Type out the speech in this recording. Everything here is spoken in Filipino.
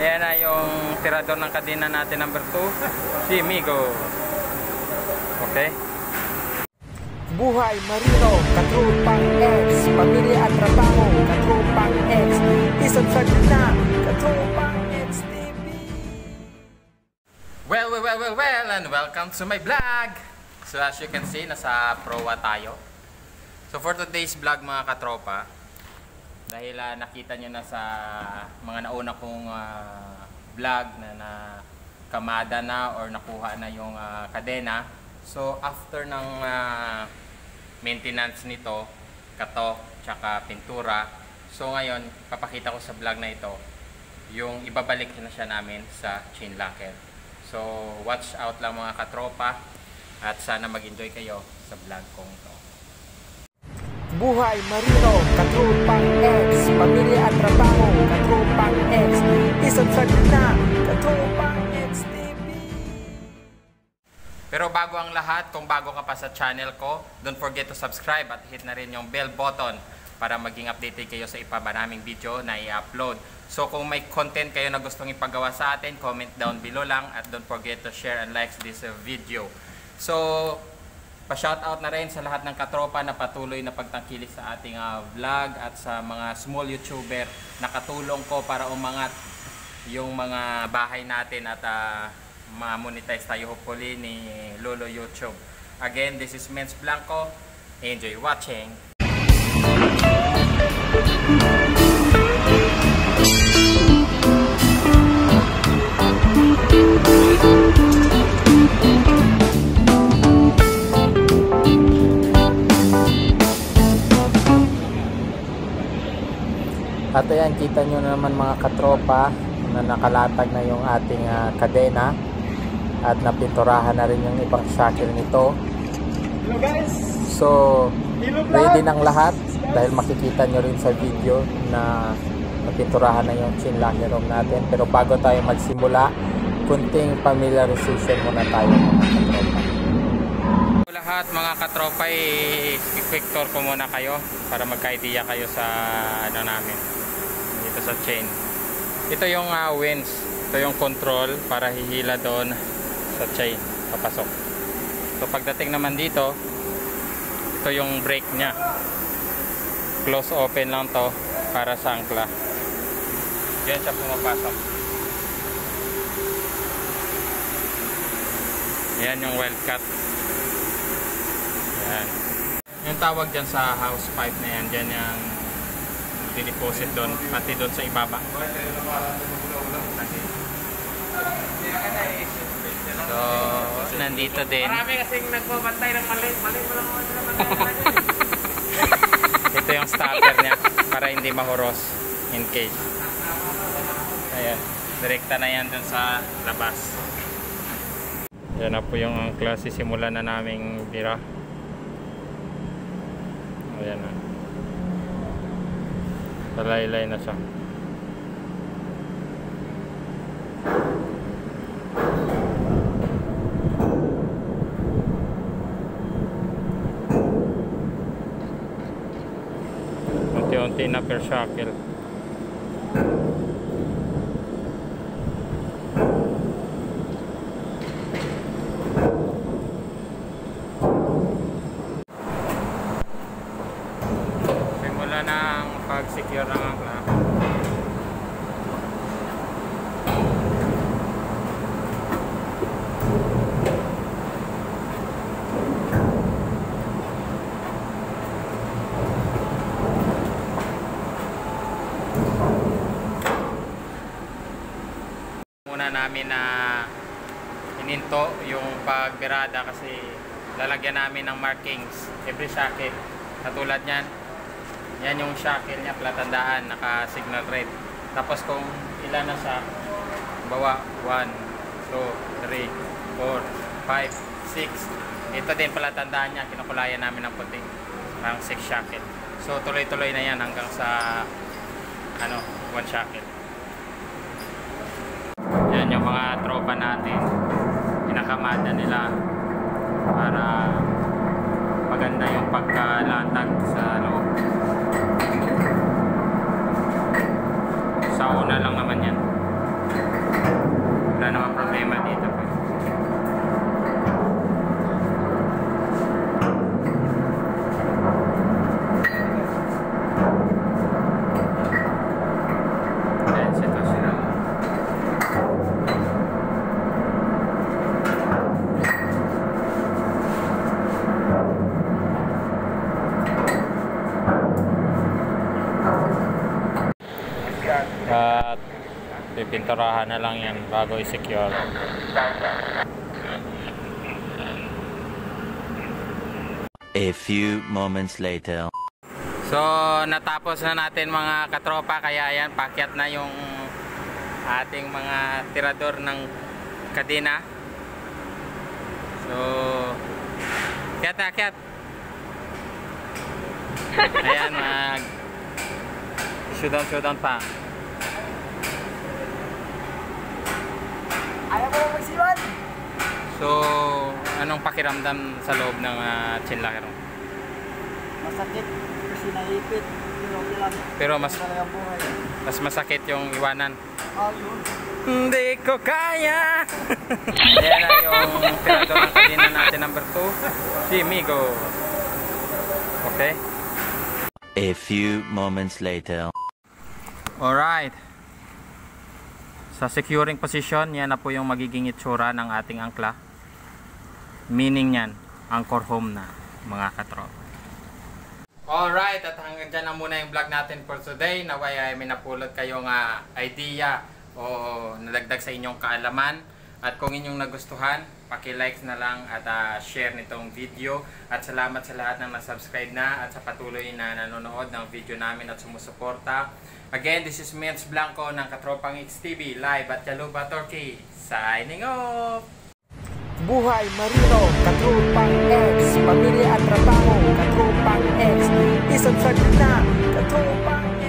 Ayan na yung tirador ng kadena natin number 2, si Migo. Okay? Buhay Marino, Katropang X Pamilya at Trabaho, Katropang X Isubscribe na, Katropang X TV Well, well, well, well, well, and welcome to my vlog! So as you can see, nasa prowa tayo. So for today's vlog mga katropa, dahil ah, nakita nyo na sa mga nauna kong ah, vlog na na kamada na or nakuha na yung ah, kadena. So after ng ah, maintenance nito, katok, tsaka pintura, so ngayon, papakita ko sa vlog na ito yung ibabalik na siya namin sa chain locker. So, watch out lang mga katropa at sana mag-enjoy kayo sa vlog kong to. Buhay Marino, Katropang X Pamilya at Trabaho, Katropang X Isubscribe na, Katropang X TV Pero bago ang lahat, kung bago ka pa sa channel ko, don't forget to subscribe at hit na rin yung bell button para maging updated kayo sa ipa ba naming video na i-upload. So kung may content kayo na gustong ipagawa sa atin, comment down below lang at don't forget to share and like this video. So, pa-shoutout na rin sa lahat ng katropa na patuloy na pagtangkilik sa ating uh, vlog at sa mga small YouTuber na katulong ko para umangat yung mga bahay natin at uh, ma-monetize tayo hopefully ni Lolo YouTube. Again, this is Men's Blanco. Enjoy watching! At ayan, kita nyo na naman mga katropa na nakalatag na yung ating ah, kadena at napinturahan na rin yung ibang shackle nito. So, ready ng lahat dahil makikita nyo rin sa video na napinturahan na yung chin locker room natin. Pero bago tayo magsimula, kunting familiarization muna tayo mga katropa. Lahat mga katropa, i-quick tour ko muna kayo para magka-idea kayo sa ano namin dito sa chain. Ito yung uh, winch, ito yung control para hihila doon sa chain, papasok. So pagdating naman dito, ito yung brake niya. Close open lang to para sa angkla. Diyan siya pumapasok. Yan yung wild cut. Yan. Yung tawag dyan sa house pipe na yan, dyan yung dideposit doon, pati doon sa ibaba. So, nandito din. Marami kasing nagbabantay ng mali. Mali mo lang. Ito yung starter niya para hindi mahuros in case. Ayan, direkta na yan dun sa labas. Yan na po yung ang klase simula na naming bira. Ayan na. Talaylay na siya. Unti-unti na per shackle. Simula na ang pag-secure ng angkla. Muna namin na ininto yung pagbirada kasi lalagyan namin ng markings every shackle. Katulad niyan, yan yung shackle niya, palatandaan, naka-signal red. Tapos kung ilan na siya, bawa, 1, 2, 3, 4, 5, 6. Ito din palatandaan niya, kinukulayan namin ng puti. Parang 6 shackle. So tuloy-tuloy na yan hanggang sa ano, 1 shackle. Yan yung mga tropa natin. Pinakamada nila para maganda yung pagkalatag sa loob. Una lang naman yan. Pipinturahan na lang yan bago i-secure. A few moments later. So, natapos na natin mga katropa kaya yan, pakyat na yung ating mga tirador ng kadena. So, kyat na, kyat. Ayan, mag showdown, showdown pa. Ayaw mo lang magsiwan. So, anong pakiramdam sa loob ng uh, chinlocker mo? Masakit kasi naipit. Pero lang. Pero mas mas masakit yung iwanan. Ah, yun. Hindi ko kaya. Ayan na yung tirador ng natin number 2. Si Migo. Okay. A few moments later. Alright. Sa securing position, yan na po yung magiging itsura ng ating angkla. Meaning yan, anchor home na, mga katrop. Alright, at hanggang dyan na muna yung vlog natin for today. Naway ay may napulot kayong ah, idea o nadagdag sa inyong kaalaman. At kung inyong nagustuhan, paki-likes na lang at ah, share nitong video. At salamat sa lahat ng nasubscribe na at sa patuloy na nanonood ng video namin at sumusuporta. Again, this is Mens Blanco ng Katropang XTV live at Yaluba, Turkey. Signing off! Buhay Marino, Katropang X, Pamilya at Trabaho, Katropang X, Isang na, Katropang